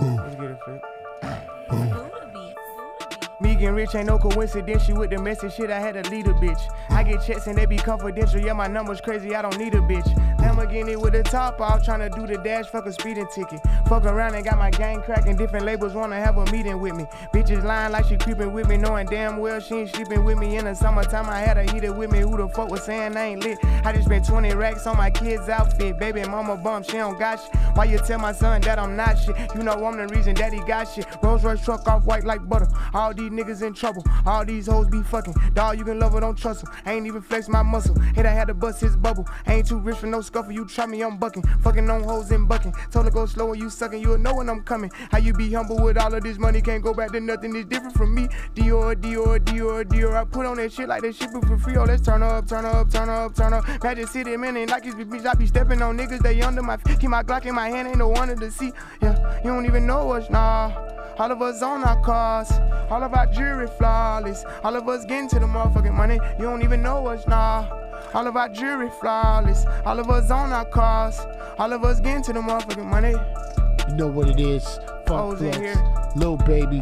Let's get it, Flip. Getting rich ain't no coincidence. She with the messy shit, I had to lead a bitch. I get checks and they be confidential. Yeah, my number's crazy, I don't need a bitch. Lamborghini with the top off, trying to do the dash, fuck a speeding ticket. Fuck around and got my gang cracking. Different labels wanna have a meeting with me. Bitches lying like she creeping with me, knowing damn well she ain't sleeping with me. In the summertime, I had a heater with me. Who the fuck was saying I ain't lit? I just spent 20 racks on my kid's outfit. Baby mama bum, she don't got shit. Why you tell my son that I'm not shit? You know I'm the reason that he got shit. Rolls Royce truck off white like butter. All these niggas in trouble. All these hoes be fucking. Dog, you can love her, don't trust her. Ain't even flex my muscle. Hit I had to bust his bubble. Ain't too rich for no scuffle. You try me, I'm bucking. Fucking on hoes and bucking. Told her go slow and you sucking. You'll know when I'm coming. How you be humble with all of this money? Can't go back to nothing. It's different from me. Dior, Dior, Dior, Dior. I put on that shit like that shit but for free. Oh, let's turn up, turn up, turn up, turn up. Magic City, man, ain't like it's bitch. I be stepping on niggas. They under my feet. Keep my Glock in my hand. Ain't no one to see. Yeah, you don't even know us, nah. All of us on our cars, all of our jewelry flawless. All of us getting to the motherfucking money. You don't even know us, nah. All of our jewelry flawless. All of us on our cars, all of us getting to the motherfucking money. You know what it is. Funk in Flex. Lil Baby.